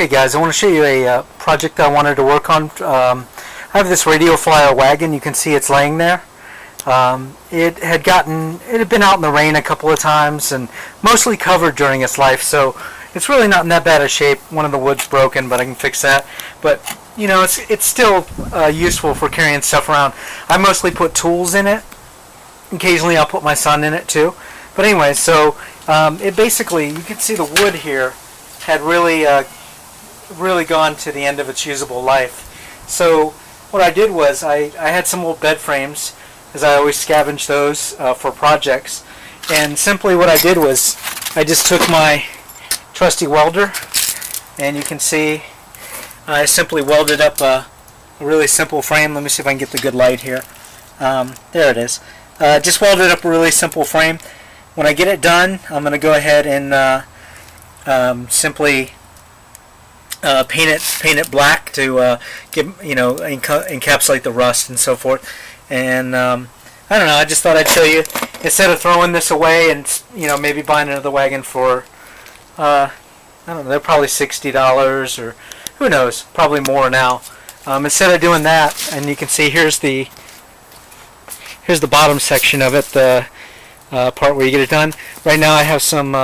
Okay guys, I want to show you a uh, project I wanted to work on. Um, I have this radio flyer wagon, you can see it's laying there. Um, it had gotten, it had been out in the rain a couple of times and mostly covered during its life, so it's really not in that bad a shape. One of the wood's broken, but I can fix that. But, you know, it's, it's still uh, useful for carrying stuff around. I mostly put tools in it. Occasionally I'll put my son in it too. But anyway, so um, it basically, you can see the wood here had really uh, really gone to the end of its usable life. So what I did was I, I had some old bed frames, as I always scavenge those uh, for projects. And simply what I did was I just took my trusty welder and you can see I simply welded up a, a really simple frame. Let me see if I can get the good light here. Um, there it is. Uh, just welded up a really simple frame. When I get it done, I'm going to go ahead and uh, um, simply uh, paint it paint it black to uh, give you know enca encapsulate the rust and so forth. And um, I don't know. I just thought I'd show you instead of throwing this away and you know maybe buying another wagon for uh, I don't know. They're probably sixty dollars or who knows, probably more now. Um, instead of doing that, and you can see here's the here's the bottom section of it, the uh, part where you get it done. Right now I have some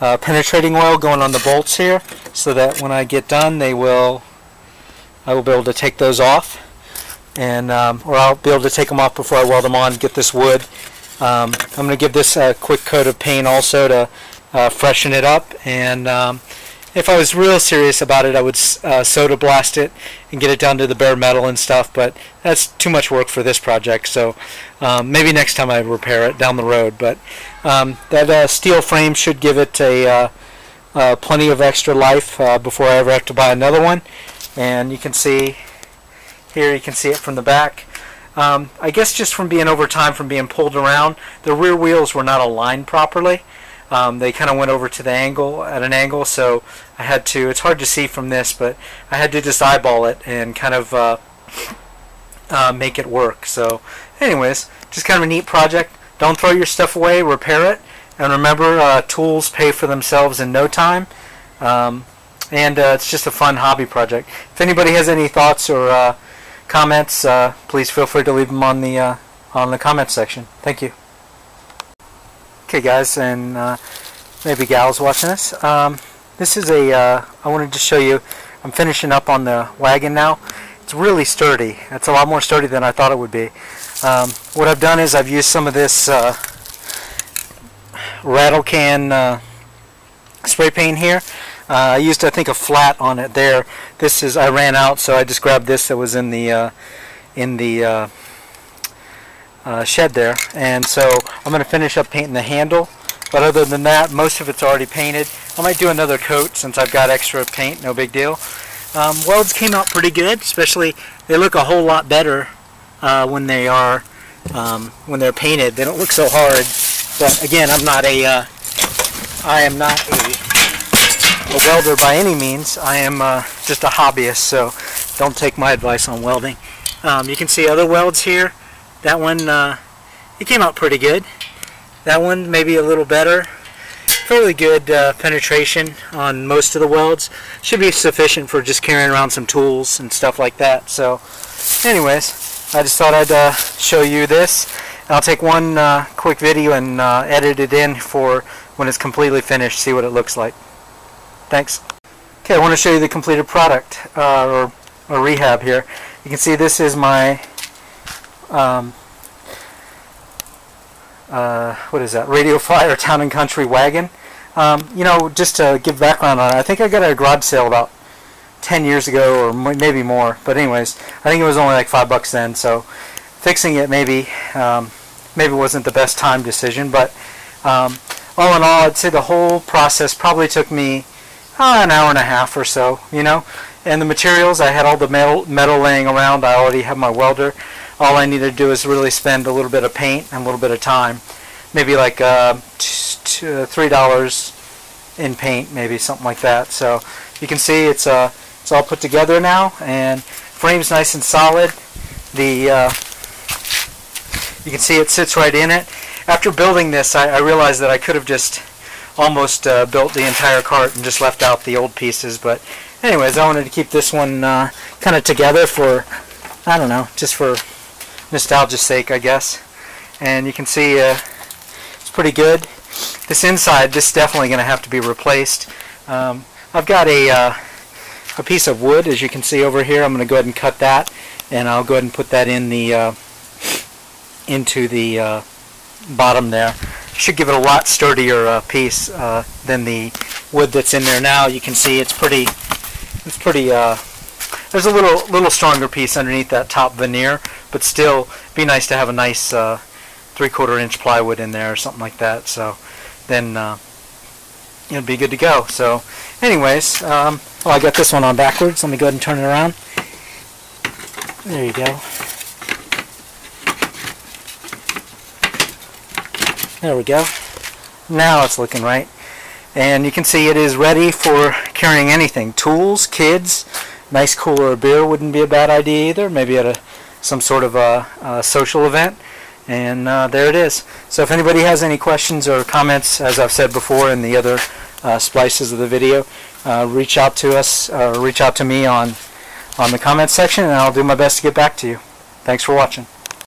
uh, penetrating oil going on the bolts here so that when I get done they will I will be able to take those off. And um, or I'll be able to take them off before I weld them on get this wood. Um, I'm going to give this a quick coat of paint also to uh, freshen it up. And um, if I was real serious about it I would uh, soda blast it and get it down to the bare metal and stuff but that's too much work for this project so um, maybe next time I repair it down the road but um, that uh, steel frame should give it a uh, uh, plenty of extra life uh, before I ever have to buy another one. And you can see here, you can see it from the back. Um, I guess just from being over time, from being pulled around, the rear wheels were not aligned properly. Um, they kind of went over to the angle, at an angle, so I had to, it's hard to see from this, but I had to just eyeball it and kind of uh, uh, make it work. So anyways, just kind of a neat project. Don't throw your stuff away, repair it. And remember, uh, tools pay for themselves in no time. Um, and uh, it's just a fun hobby project. If anybody has any thoughts or uh, comments, uh, please feel free to leave them on the on the comment section. Thank you. Okay, guys, and uh, maybe gals watching this. Um, this is a. I wanted to show you. I'm finishing up on the wagon now. It's really sturdy. It's a lot more sturdy than I thought it would be. Um, what I've done is I've used some of this uh, rattle can uh, spray paint here. Uh, I used I think a flat on it there. This is I ran out so I just grabbed this that was in the uh, in the uh, shed there and so I'm going to finish up painting the handle but other than that most of it's already painted. I might do another coat since I've got extra paint no big deal. Um, welds came out pretty good especially they look a whole lot better uh, when they are um, when they're painted. They don't look so hard. But again, I'm not a uh, I am not a, a welder by any means. I am uh, just a hobbyist, so don't take my advice on welding. Um, you can see other welds here. That one, uh, it came out pretty good. That one maybe a little better. Fairly good uh, penetration on most of the welds. Should be sufficient for just carrying around some tools and stuff like that. So anyways, I just thought I'd uh, show you this. I'll take one uh, quick video and uh, edit it in for when it's completely finished, see what it looks like. Thanks. Okay, I want to show you the completed product, uh, or, or rehab here. You can see this is my, um, uh, what is that, Radio Flyer Town and Country wagon. Um, you know, just to give background on it, I think I got a garage sale about 10 years ago or maybe more but anyways I think it was only like five bucks then so fixing it maybe um, maybe wasn't the best time decision but um, all in all I'd say the whole process probably took me uh, an hour and a half or so you know? And the materials I had all the metal, metal laying around I already had my welder all I needed to do is really spend a little bit of paint and a little bit of time maybe like uh, three dollars in paint maybe something like that so you can see it's uh, it's all put together now and frame's nice and solid. The uh, You can see it sits right in it. After building this I, I realized that I could have just almost uh, built the entire cart and just left out the old pieces. But anyways, I wanted to keep this one uh, kind of together for, I don't know, just for nostalgia's sake, I guess. And you can see uh, it's pretty good. This inside, this is definitely going to have to be replaced. Um, I've got a, uh, a piece of wood, as you can see over here. I'm going to go ahead and cut that, and I'll go ahead and put that in the uh, into the uh, bottom there. Should give it a lot sturdier uh, piece uh, than the wood that's in there now. You can see it's pretty, it's pretty. There's a little little stronger piece underneath that top veneer, but still, be nice to have a nice uh, three-quarter inch plywood in there or something like that. So then uh, it'll be good to go. So, anyways, um, oh, I got this one on backwards. Let me go ahead and turn it around. There you go. There we go. Now it's looking right. And you can see it is ready for carrying anything. Tools, kids, nice cooler beer wouldn't be a bad idea either. Maybe at a some sort of a, a social event. And uh, there it is. So if anybody has any questions or comments, as I've said before in the other uh, splices of the video, uh, reach out to us, or reach out to me on, on the comment section, and I'll do my best to get back to you. Thanks for watching.